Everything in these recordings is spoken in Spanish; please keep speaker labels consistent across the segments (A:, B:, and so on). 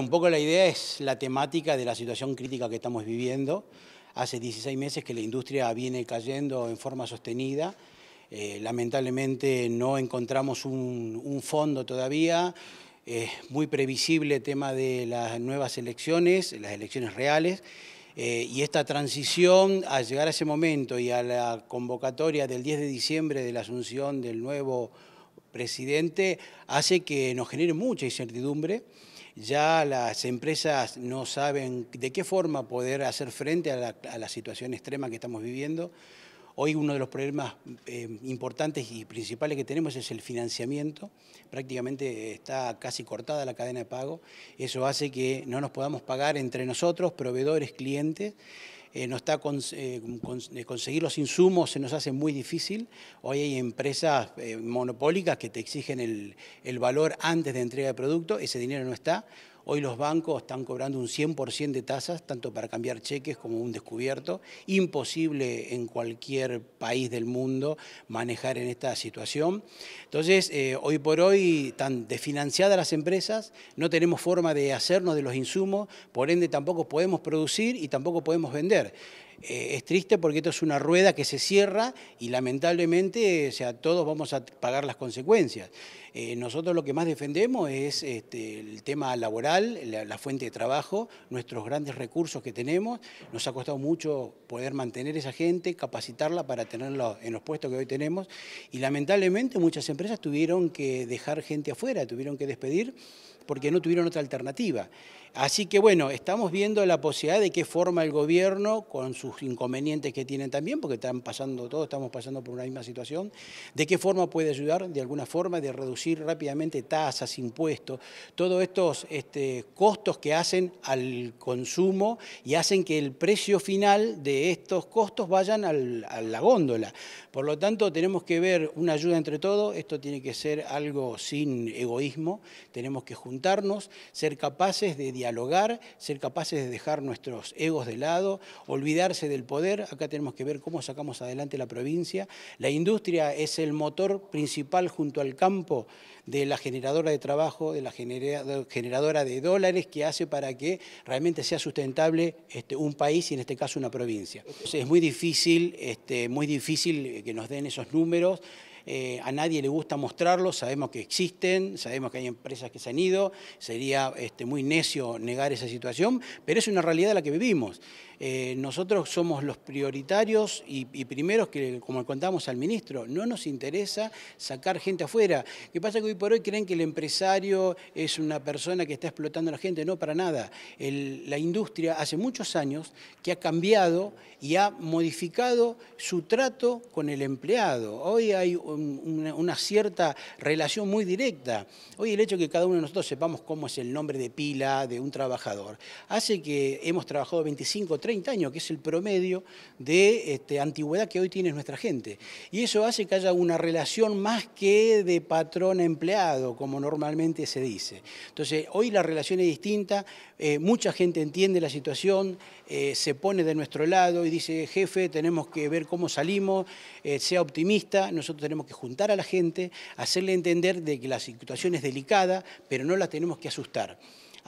A: Un poco la idea es la temática de la situación crítica que estamos viviendo. Hace 16 meses que la industria viene cayendo en forma sostenida. Eh, lamentablemente no encontramos un, fondo todavía. Es muy previsible el tema de las nuevas elecciones, las elecciones reales. Eh, y esta transición, al llegar a ese momento y a la convocatoria del 10 de diciembre de la asunción del nuevo presidente, hace que nos genere mucha incertidumbre ya las empresas no saben de qué forma poder hacer frente a la, situación extrema que estamos viviendo. Hoy uno de los problemas eh, importantes y principales que tenemos es el financiamiento. Prácticamente está casi cortada la cadena de pago. Eso hace que no nos podamos pagar entre nosotros, proveedores, clientes. Eh, no está eh, eh, conseguir los insumos se nos hace muy difícil. Hoy hay empresas monopólicas que te exigen el, el valor antes de entrega de producto, ese dinero no está. Hoy los bancos están cobrando un 100% de tasas, tanto para cambiar cheques como un descubierto. Imposible en cualquier país del mundo manejar en esta situación. Entonces, eh, hoy por hoy están desfinanciadas las empresas, no tenemos forma de hacernos de los insumos, por ende tampoco podemos producir y tampoco podemos vender. Eh, es triste porque esto es una rueda que se cierra y lamentablemente o sea, todos vamos a pagar las consecuencias. Eh, nosotros lo que más defendemos es este, el tema laboral, la, fuente de trabajo, nuestros grandes recursos que tenemos. Nos ha costado mucho poder mantener esa gente, capacitarla para tenerlo en los puestos que hoy tenemos y lamentablemente muchas empresas tuvieron que dejar gente afuera, tuvieron que despedir porque no tuvieron otra alternativa. Así que bueno, estamos viendo la posibilidad de qué forma el gobierno, con sus inconvenientes que tienen también, porque están pasando, todos estamos pasando por una misma situación, de qué forma puede ayudar, de alguna forma, de reducir rápidamente tasas, impuestos, todos estos este, costos que hacen al consumo y hacen que el precio final de estos costos vayan a la góndola. Por lo tanto, tenemos que ver una ayuda entre todos, esto tiene que ser algo sin egoísmo, tenemos que juntarnos, ser capaces de dialogar, ser capaces de dejar nuestros egos de lado, olvidarse del poder. Acá tenemos que ver cómo sacamos adelante la provincia. La industria es el motor principal junto al campo de la generadora de trabajo, de la generadora de dólares que hace para que realmente sea sustentable este, un país y en este caso una provincia. Es muy difícil, este, muy difícil que nos den esos números. Eh, a nadie le gusta mostrarlos, sabemos que existen, sabemos que hay empresas que se han ido, sería este, muy necio negar esa situación, pero es una realidad la que vivimos. Eh, nosotros somos los prioritarios y, primeros que, como contamos al ministro, no nos interesa sacar gente afuera. ¿Qué pasa que hoy por hoy creen que el empresario es una persona que está explotando a la gente? No, para nada. la industria hace muchos años que ha cambiado y ha modificado su trato con el empleado. Hoy hay una, cierta relación muy directa. Hoy el hecho de que cada uno de nosotros sepamos cómo es el nombre de pila de un trabajador hace que hemos trabajado 25, 30 años, que es el promedio de este, antigüedad que hoy tiene nuestra gente. Y eso hace que haya una relación más que de patrón empleado, como normalmente se dice. Entonces, hoy la relación es distinta, eh, mucha gente entiende la situación, eh, se pone de nuestro lado y dice, jefe, tenemos que ver cómo salimos, eh, sea optimista, nosotros tenemos que juntar a la gente, hacerle entender de que la situación es delicada, pero no la tenemos que asustar.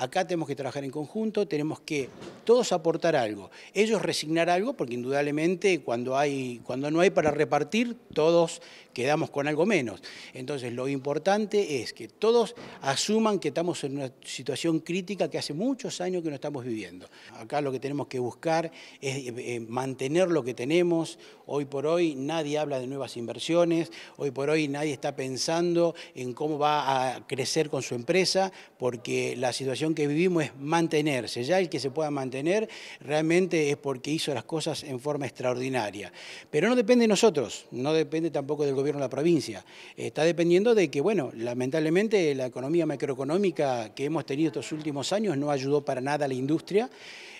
A: Acá tenemos que trabajar en conjunto, tenemos que todos aportar algo. Ellos resignar algo, porque indudablemente cuando, hay, cuando no hay para repartir, todos quedamos con algo menos. Entonces lo importante es que todos asuman que estamos en una situación crítica que hace muchos años que no estamos viviendo. Acá lo que tenemos que buscar es eh, mantener lo que tenemos. Hoy por hoy nadie habla de nuevas inversiones, hoy por hoy nadie está pensando en cómo va a crecer con su empresa, porque la situación que vivimos es mantenerse. Ya el que se pueda mantener realmente es porque hizo las cosas en forma extraordinaria. Pero no depende de nosotros, no depende tampoco del gobierno de la provincia. Está dependiendo de que, bueno, lamentablemente la economía macroeconómica que hemos tenido estos últimos años no ayudó para nada a la industria.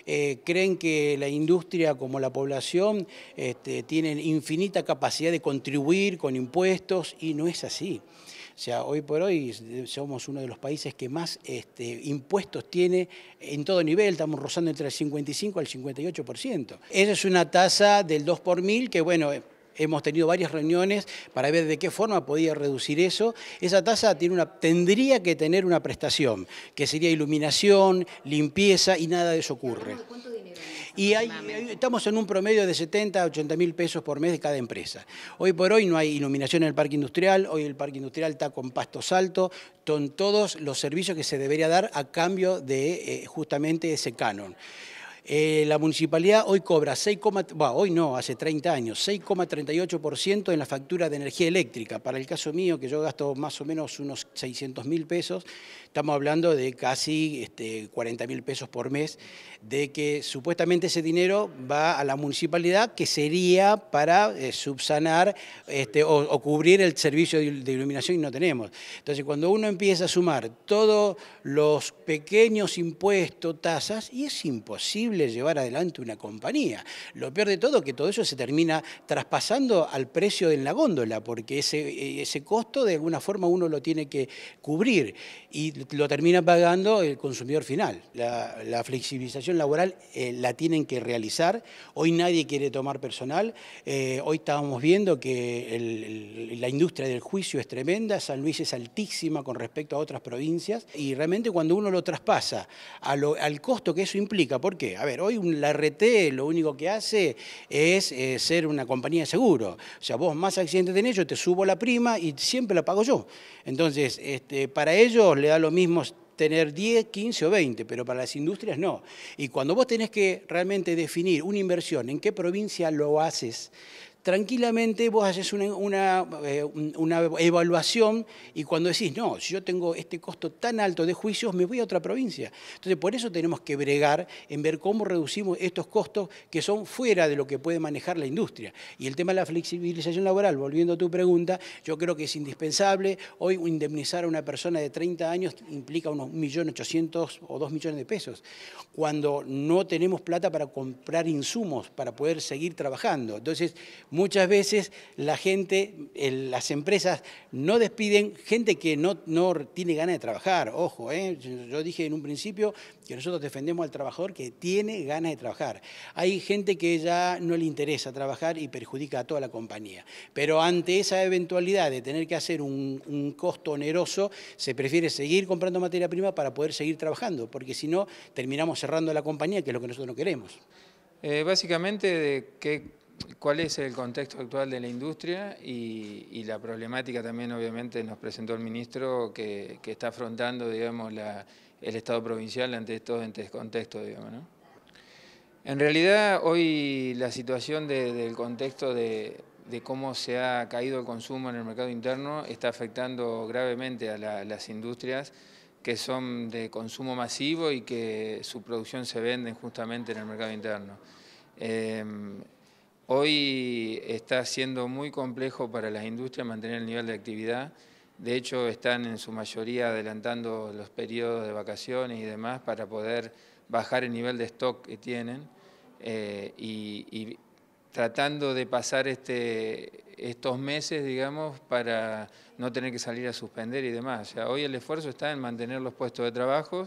A: Eh, creen que la industria como la población este, tienen infinita capacidad de contribuir con impuestos y no es así. O sea, hoy por hoy somos uno de los países que más este, impuestos tiene en todo nivel, estamos rozando entre el 55 al 58%. Esa es una tasa del 2 por mil que, bueno, hemos tenido varias reuniones para ver de qué forma podía reducir eso. Esa tasa tiene una, tendría que tener una prestación, que sería iluminación, limpieza y nada de eso ocurre. Y estamos en un promedio de 70 a 80 mil pesos por mes de cada empresa. Hoy por hoy no hay iluminación en el parque industrial, hoy el parque industrial está con pastos altos, con todos los servicios que se debería dar a cambio de eh, justamente ese canon. Eh, la municipalidad hoy cobra 6, hoy no, hace 30 años, 6,38% en la factura de energía eléctrica. Para el caso mío, que yo gasto más o menos unos 600 mil pesos, estamos hablando de casi este, 40 mil pesos por mes, de que supuestamente ese dinero va a la municipalidad, que sería para eh, subsanar este, o, cubrir el servicio de, iluminación y no tenemos. Entonces, cuando uno empieza a sumar todos los pequeños impuestos, tasas, y es imposible llevar adelante una compañía. Lo peor de todo es que todo eso se termina traspasando al precio de la góndola, porque ese, ese costo de alguna forma uno lo tiene que cubrir y lo termina pagando el consumidor final. La, flexibilización laboral eh, la tienen que realizar. Hoy nadie quiere tomar personal. Eh, hoy estábamos viendo que la industria del juicio es tremenda, San Luis es altísima con respecto a otras provincias y realmente cuando uno lo traspasa al costo que eso implica, ¿por qué? A ver, hoy la RT lo único que hace es eh, ser una compañía de seguro. O sea, vos más accidentes tenés, yo te subo la prima y siempre la pago yo. Entonces, este, para ellos le da lo mismo tener 10, 15 o 20, pero para las industrias no. Y cuando vos tenés que realmente definir una inversión, en qué provincia lo haces, tranquilamente vos haces una, eh, una, evaluación y cuando decís, no, si yo tengo este costo tan alto de juicios, me voy a otra provincia. Entonces, por eso tenemos que bregar en ver cómo reducimos estos costos que son fuera de lo que puede manejar la industria. Y el tema de la flexibilización laboral, volviendo a tu pregunta, yo creo que es indispensable. Hoy indemnizar a una persona de 30 años implica unos 1.800.000 o 2 millones de pesos, cuando no tenemos plata para comprar insumos para poder seguir trabajando. Entonces, muchas veces la gente, las empresas no despiden gente que no, no tiene ganas de trabajar. Ojo, ¿eh? yo dije en un principio que nosotros defendemos al trabajador que tiene ganas de trabajar. Hay gente que ya no le interesa trabajar y perjudica a toda la compañía. Pero ante esa eventualidad de tener que hacer un, un costo oneroso, se prefiere seguir comprando materia prima para poder seguir trabajando, porque si no, terminamos cerrando la compañía, que es lo que nosotros no queremos.
B: Eh, básicamente, qué cuál es el contexto actual de la industria y, la problemática también obviamente nos presentó el ministro que, está afrontando digamos, el Estado provincial ante todo este contexto. Digamos, En realidad hoy la situación del contexto de, cómo se ha caído el consumo en el mercado interno está afectando gravemente a las industrias que son de consumo masivo y que su producción se vende justamente en el mercado interno. Eh, Hoy está siendo muy complejo para las industrias mantener el nivel de actividad. De hecho, están en su mayoría adelantando los periodos de vacaciones y demás para poder bajar el nivel de stock que tienen eh, y, tratando de pasar este, estos meses, digamos, para no tener que salir a suspender y demás. O sea, hoy el esfuerzo está en mantener los puestos de trabajo,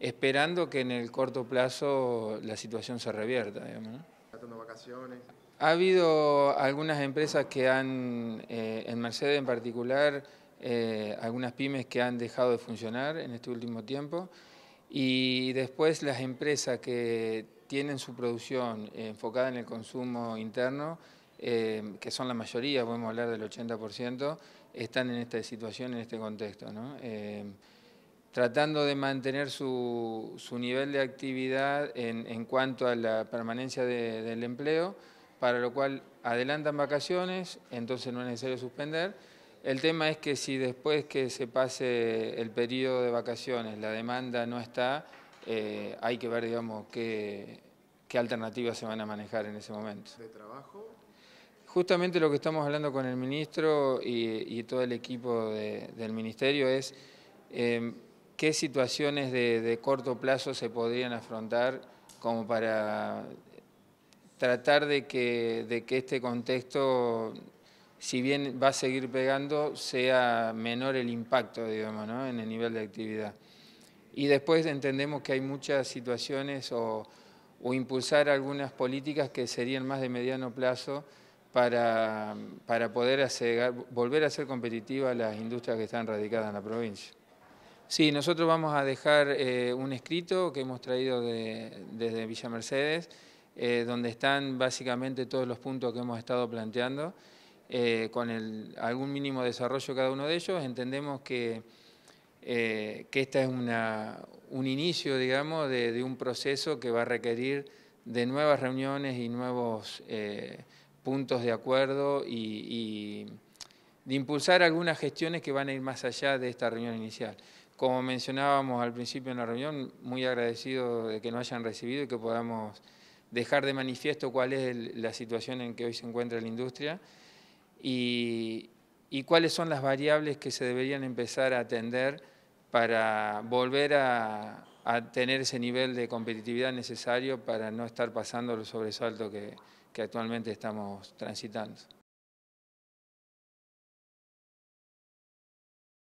B: esperando que en el corto plazo la situación se revierta. Digamos, vacaciones. Ha habido algunas empresas que han, eh, en Mercedes en particular, eh, algunas pymes que han dejado de funcionar en este último tiempo y después las empresas que tienen su producción enfocada en el consumo interno, eh, que son la mayoría, podemos hablar del 80%, están en esta situación, en este contexto. tratando de mantener su, nivel de actividad en, cuanto a la permanencia del empleo, para lo cual adelantan vacaciones, entonces no es necesario suspender. El tema es que si después que se pase el periodo de vacaciones la demanda no está, eh, hay que ver, digamos, qué, qué alternativas se van a manejar en ese momento. ¿De trabajo? Justamente lo que estamos hablando con el ministro y, todo el equipo del ministerio es eh, qué situaciones de, de corto plazo se podrían afrontar como para tratar de que, de que este contexto, si bien va a seguir pegando, sea menor el impacto, digamos, ¿no? en el nivel de actividad. Y después entendemos que hay muchas situaciones o, o impulsar algunas políticas que serían más de mediano plazo para, para poder volver a ser competitivas las industrias que están radicadas en la provincia. Sí, nosotros vamos a dejar eh, un escrito que hemos traído desde Villa Mercedes, eh, donde están básicamente todos los puntos que hemos estado planteando, eh, con algún mínimo desarrollo cada uno de ellos. Entendemos que, que este es un inicio, digamos, de, un proceso que va a requerir de nuevas reuniones y nuevos puntos de acuerdo y de impulsar algunas gestiones que van a ir más allá de esta reunión inicial. Como mencionábamos al principio en la reunión, muy agradecido de que nos hayan recibido y que podamos dejar de manifiesto cuál es la situación en que hoy se encuentra la industria y, cuáles son las variables que se deberían empezar a atender para volver a, tener ese nivel de competitividad necesario para no estar pasando los sobresaltos que actualmente estamos transitando.